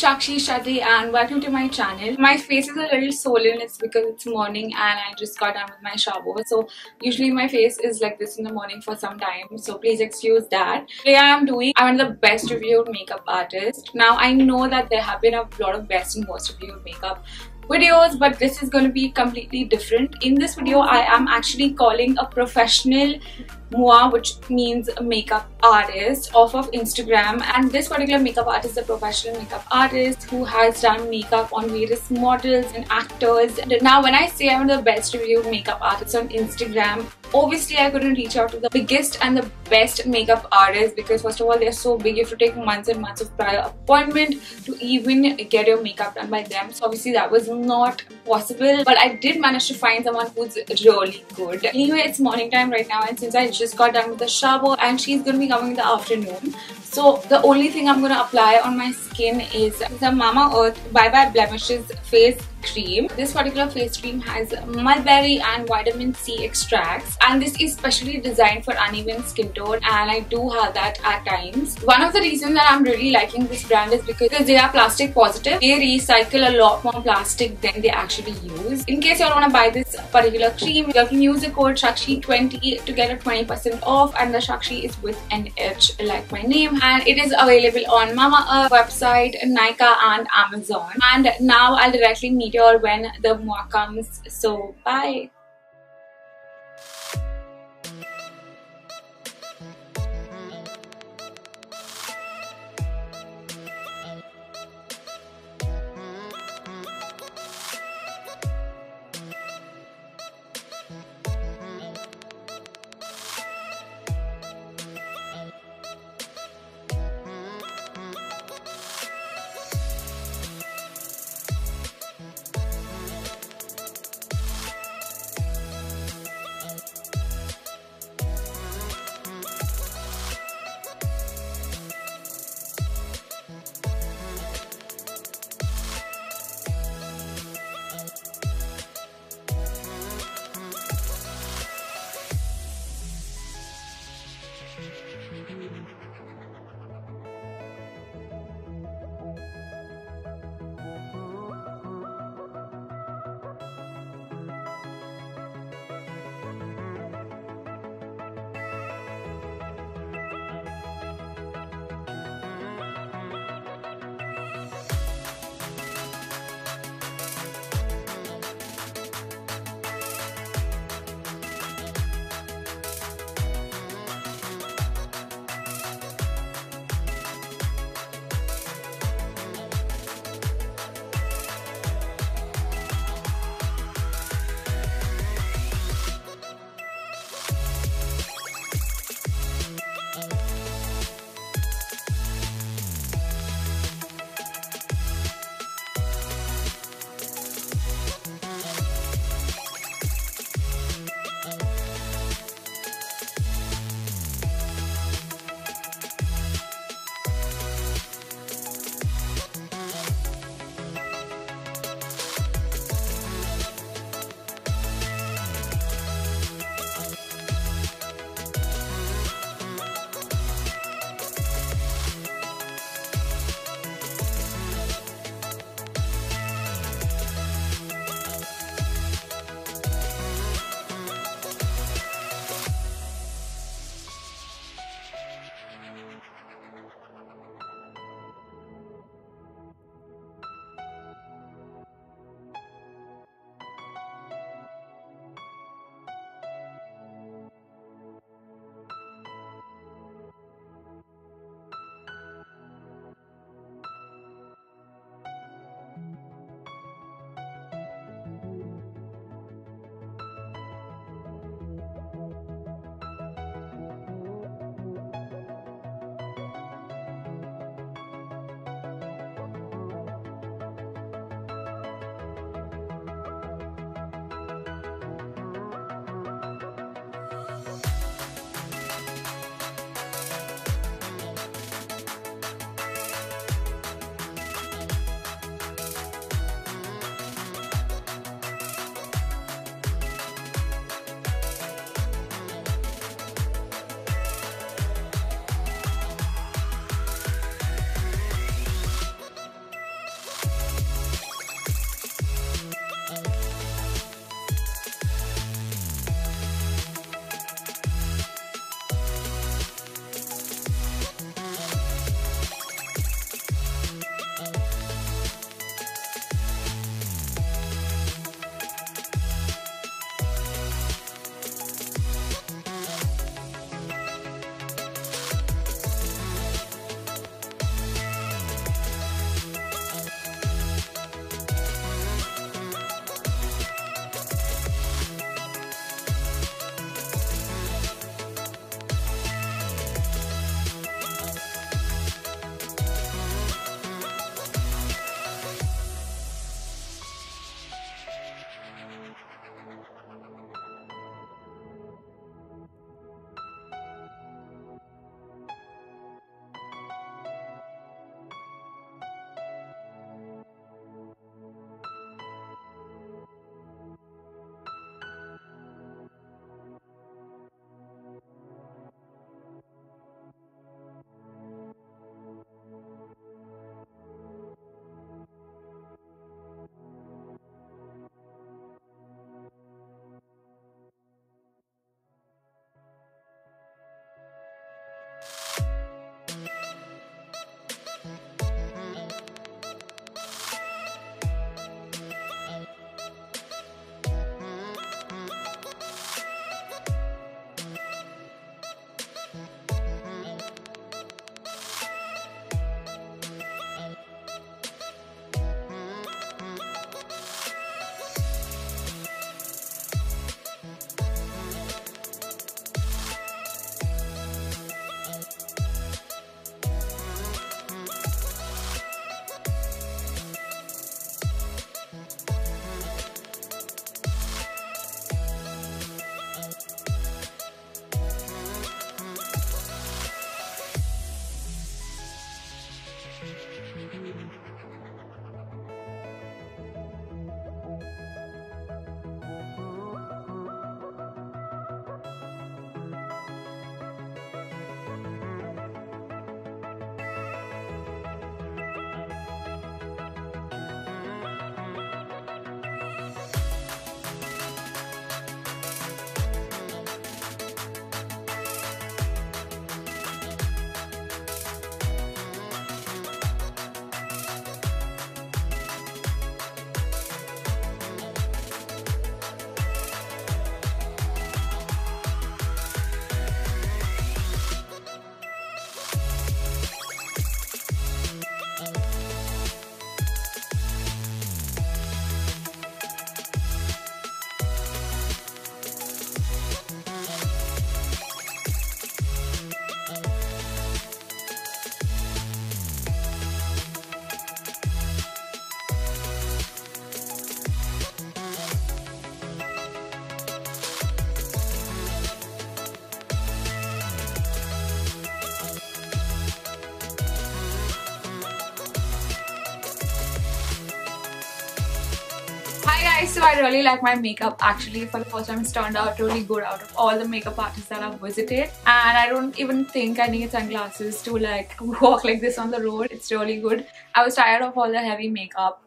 Shakshi Shetty and welcome to my channel. My face is a little swollen, it's because it's morning and I just got done with my shower. So usually my face is like this in the morning for some time. So please excuse that. Today I am doing, I'm the best reviewed makeup artist. Now I know that there have been a lot of best and worst reviewed makeup videos but this is going to be completely different in this video i am actually calling a professional Mua, which means makeup artist off of Instagram. And this particular makeup artist is a professional makeup artist who has done makeup on various models and actors. And now when I say I'm the best reviewed makeup artist on Instagram obviously I couldn't reach out to the biggest and the best makeup artists because first of all they're so big. You have to take months and months of prior appointment to even get your makeup done by them. So obviously that was not possible. But I did manage to find someone who's really good. Anyway it's morning time right now. And since I just got done with the shower and she's going to be coming in the afternoon. So the only thing I'm going to apply on my skin is the Mama Earth Bye Bye Blemishes Face cream. This particular face cream has mulberry and vitamin C extracts and this is specially designed for uneven skin tone and I do have that at times. One of the reasons that I'm really liking this brand is because they are plastic positive. They recycle a lot more plastic than they actually use. In case you want to buy this particular cream, you can use the code Shakshi20 to get a 20% off and the Shakshi is with an H like my name and it is available on Mama Earth website, Nykaa and Amazon. And now I'll directly meet meteor when the Mua comes. So bye. So I really like my makeup actually for the first time it's turned out really good out of all the makeup artists that I've visited and I don't even think I need sunglasses to like walk like this on the road. It's really good. I was tired of all the heavy makeup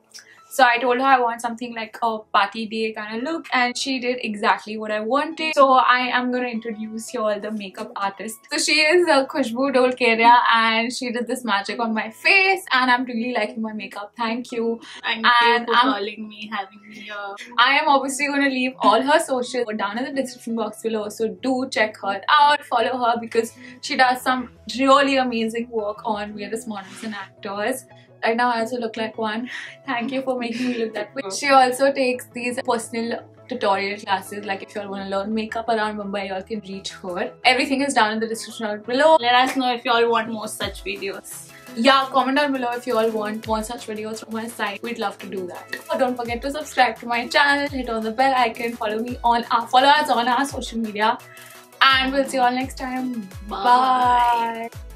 so I told her I want something like a party day kind of look and she did exactly what I wanted. So I am going to introduce you all the makeup artist. So she is uh, Khushboo Dholkheria and she did this magic on my face and I'm really liking my makeup. Thank you. Thank And you for I'm- calling me, having me here. I am obviously going to leave all her socials down in the description box below. So do check her out, follow her because she does some really amazing work on various models and actors. Right now I also look like one. Thank you for making me look that way. She also takes these personal tutorial classes like if you all want to learn makeup around Mumbai you all can reach her. Everything is down in the description below. Let us know if you all want more such videos. Yeah, comment down below if you all want more such videos from my side. We'd love to do that. Oh, don't forget to subscribe to my channel, hit on the bell icon, follow me on our follow us on our social media. And we'll see you all next time. Bye. Bye.